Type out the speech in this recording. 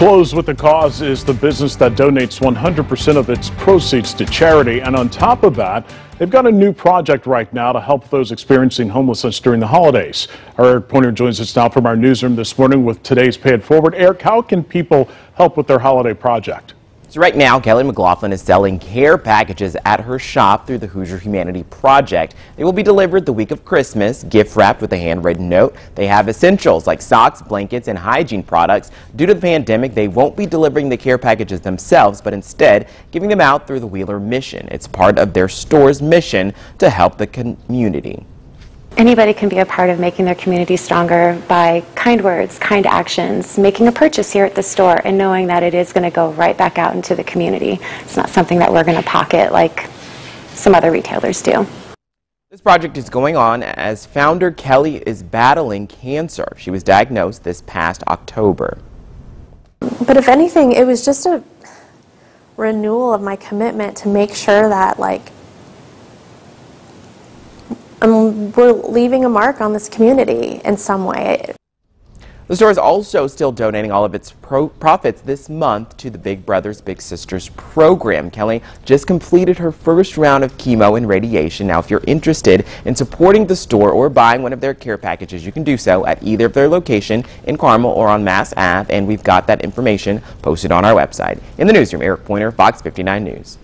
Clothes with the Cause is the business that donates 100% of its proceeds to charity. And on top of that, they've got a new project right now to help those experiencing homelessness during the holidays. Our Eric Pointer joins us now from our newsroom this morning with today's Pay It Forward. Eric, how can people help with their holiday project? So right now, Kelly McLaughlin is selling care packages at her shop through the Hoosier Humanity Project. They will be delivered the week of Christmas, gift wrapped with a handwritten note. They have essentials like socks, blankets, and hygiene products. Due to the pandemic, they won't be delivering the care packages themselves, but instead giving them out through the Wheeler Mission. It's part of their store's mission to help the community. Anybody can be a part of making their community stronger by kind words, kind actions, making a purchase here at the store, and knowing that it is going to go right back out into the community. It's not something that we're going to pocket like some other retailers do. This project is going on as founder Kelly is battling cancer. She was diagnosed this past October. But if anything, it was just a renewal of my commitment to make sure that, like, um, we're leaving a mark on this community in some way. The store is also still donating all of its profits this month to the Big Brothers Big Sisters program. Kelly just completed her first round of chemo and radiation. Now, if you're interested in supporting the store or buying one of their care packages, you can do so at either of their location in Carmel or on Mass Ave, and we've got that information posted on our website. In the newsroom, Eric Pointer, Fox 59 News.